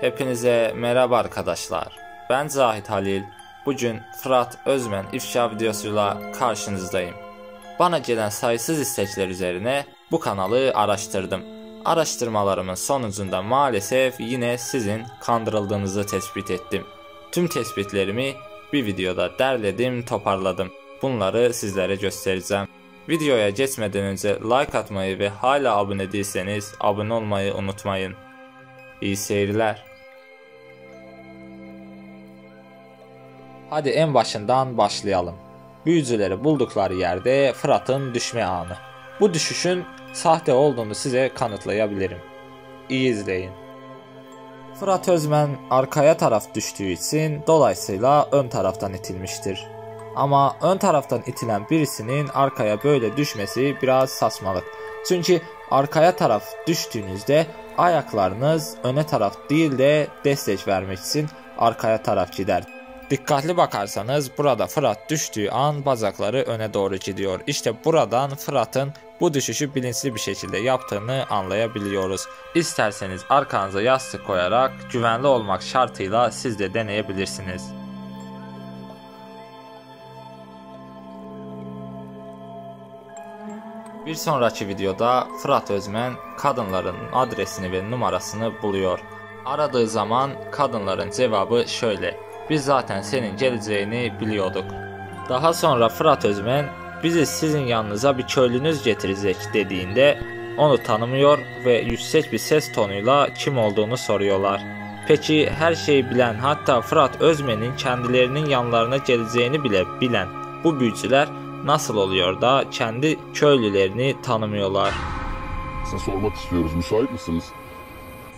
Hepinize merhaba arkadaşlar. Ben Zahit Halil. Bugün Fırat Özmen ifşa videosuyla karşınızdayım. Bana gelen sayısız istekler üzerine bu kanalı araştırdım. Araştırmalarımın sonucunda maalesef yine sizin kandırıldığınızı tespit ettim. Tüm tespitlerimi bir videoda derledim, toparladım. Bunları sizlere göstereceğim. Videoya geçmeden önce like atmayı ve hala abone değilseniz abone olmayı unutmayın. İyi seyirler. Hadi en başından başlayalım. Büyücüleri buldukları yerde Fırat'ın düşme anı. Bu düşüşün sahte olduğunu size kanıtlayabilirim. İyi izleyin. Fırat Özmen arkaya taraf düştüğü için dolayısıyla ön taraftan itilmiştir. Ama ön taraftan itilen birisinin arkaya böyle düşmesi biraz saçmalık. Çünkü arkaya taraf düştüğünüzde ayaklarınız öne taraf değil de destek vermek için arkaya taraf gider. Dikkatli bakarsanız burada Fırat düştüğü an bacakları öne doğru gidiyor. İşte buradan Fırat'ın bu düşüşü bilinçli bir şekilde yaptığını anlayabiliyoruz. İsterseniz arkanıza yastık koyarak güvenli olmak şartıyla siz de deneyebilirsiniz. Bir sonraki videoda Fırat Özmen kadınların adresini ve numarasını buluyor. Aradığı zaman kadınların cevabı şöyle. Biz zaten senin geleceğini biliyorduk. Daha sonra Fırat Özmen bizi sizin yanınıza bir köylünüz getirecek dediğinde onu tanımıyor ve yüksek bir ses tonuyla kim olduğunu soruyorlar. Peki her şeyi bilen hatta Fırat Özmen'in kendilerinin yanlarına geleceğini bile bilen bu büyücüler nasıl oluyor da kendi köylülerini tanımıyorlar? Size sormak istiyoruz. Müsait misiniz?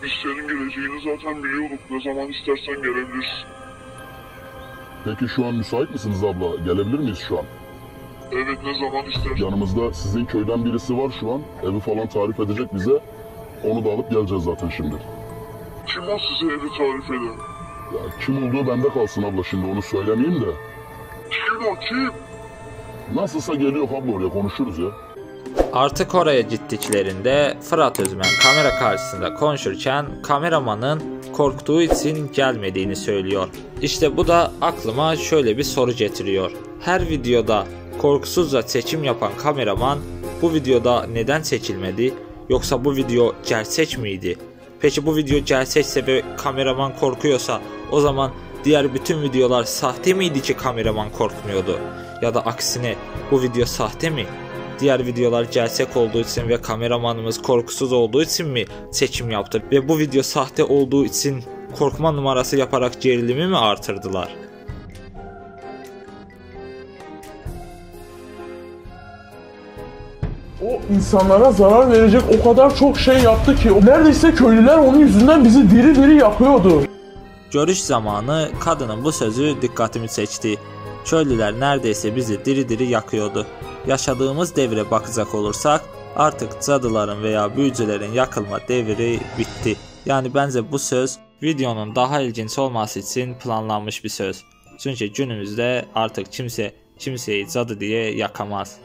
Biz senin geleceğini zaten biliyorduk. Ne zaman istersen gelebilirsin. Peki şu an müsait misiniz abla? Gelebilir miyiz şu an? Evet ne zaman istersen. Yanımızda sizin köyden birisi var şu an. Evi falan tarif edecek bize. Onu da alıp geleceğiz zaten şimdi. Kim o size evi tarif eden? Ya kim olduğu bende kalsın abla şimdi onu söylemeyeyim de. Kim o kim? Nasılsa geliyor abla oraya konuşuruz ya. Artık oraya gittiklerinde Fırat Özmen kamera karşısında konuşurken kameramanın korktuğu için gelmediğini söylüyor. İşte bu da aklıma şöyle bir soru getiriyor. Her videoda korkusuzca seçim yapan kameraman bu videoda neden seçilmedi? Yoksa bu video gerçek miydi? Peki bu video gerçekse ve kameraman korkuyorsa o zaman diğer bütün videolar sahte miydi ki kameraman korkmuyordu? Ya da aksine bu video sahte mi? Diğer videolar gerçek olduğu için ve kameramanımız korkusuz olduğu için mi seçim yaptı? Ve bu video sahte olduğu için korkma numarası yaparak gerilimi mi artırdılar? O insanlara zarar verecek o kadar çok şey yaptı ki neredeyse köylüler onun yüzünden bizi diri diri yakıyordu. Görüş zamanı kadının bu sözü dikkatimi çekti. Köylüler neredeyse bizi diri diri yakıyordu. Yaşadığımız devre bakacak olursak artık cadıların veya büyücülerin yakılma devri bitti. Yani bence bu söz videonun daha ilginç olması için planlanmış bir söz. Çünkü günümüzde artık kimse kimseyi cadı diye yakamaz.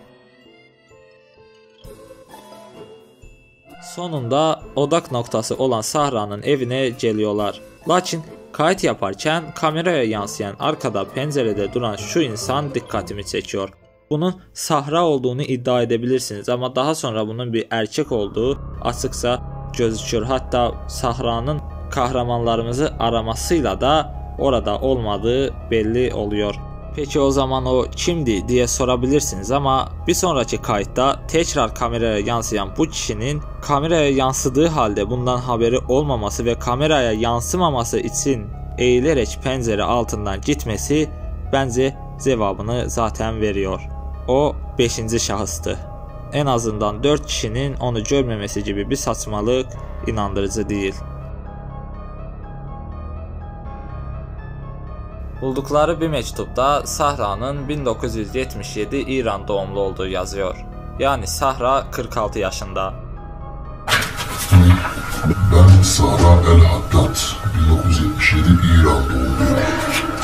Sonunda odak noktası olan Sahra'nın evine geliyorlar. Lakin kayıt yaparken kameraya yansıyan arkada pencerede duran şu insan dikkatimi çekiyor. Bunun Sahra olduğunu iddia edebilirsiniz ama daha sonra bunun bir erkek olduğu açıkça gözüküyor. Hatta Sahra'nın kahramanlarımızı aramasıyla da orada olmadığı belli oluyor. Peki o zaman o kimdi diye sorabilirsiniz ama bir sonraki kayıtta tekrar kameraya yansıyan bu kişinin kameraya yansıdığı halde bundan haberi olmaması ve kameraya yansımaması için eğilerek pencere altından gitmesi bence cevabını zaten veriyor. O 5. şahıstı. En azından 4 kişinin onu görmemesi gibi bir saçmalık inandırıcı değil. Buldukları bir mektupta Sahra'nın 1977 İran doğumlu olduğu yazıyor. Yani Sahra 46 yaşında. Ben Sara El Haddad. 1977 İran doğumluyum.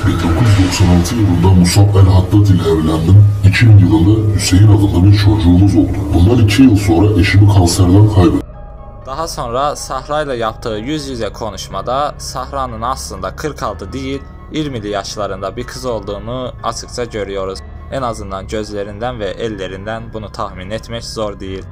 1996 yılında Musab El Haddad ile evlendim. 2000 yılında Hüseyin adında bir çocuğumuz oldu. Bundan 2 yıl sonra eşimi kanserden kaybettim. Daha sonra Sahra ile yaptığı yüz yüze konuşmada Sahra'nın aslında 46 değil 20'li yaşlarında bir kız olduğunu açıkça görüyoruz. En azından gözlerinden ve ellerinden bunu tahmin etmek zor değil.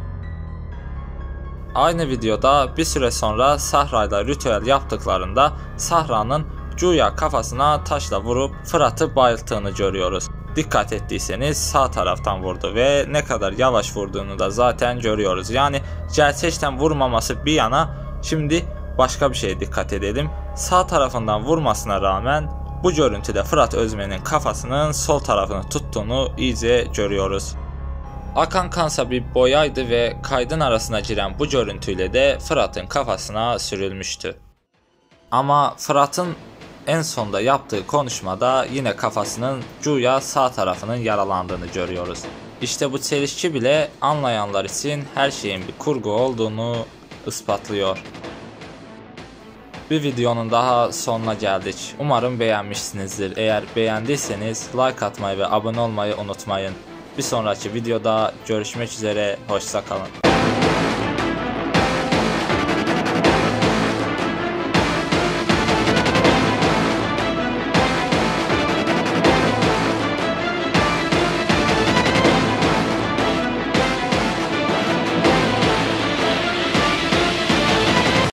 Aynı videoda bir süre sonra Sahra ile ritüel yaptıklarında Sahra'nın Cuya kafasına taşla vurup Fırat'ı bayılttığını görüyoruz. Dikkat ettiyseniz sağ taraftan vurdu ve ne kadar yavaş vurduğunu da zaten görüyoruz. Yani gerçekten vurmaması bir yana şimdi başka bir şeye dikkat edelim. Sağ tarafından vurmasına rağmen bu görüntüde Fırat Özmen'in kafasının sol tarafını tuttuğunu iyice görüyoruz. Akan kansa bir boyaydı ve kaydın arasına giren bu görüntüyle de Fırat'ın kafasına sürülmüştü. Ama Fırat'ın en sonda yaptığı konuşmada yine kafasının Cuya sağ tarafının yaralandığını görüyoruz. İşte bu çelişki bile anlayanlar için her şeyin bir kurgu olduğunu ispatlıyor. Bir videonun daha sonuna geldik. Umarım beğenmişsinizdir. Eğer beğendiyseniz like atmayı ve abone olmayı unutmayın. Bir sonraki videoda görüşmek üzere. Hoşça kalın.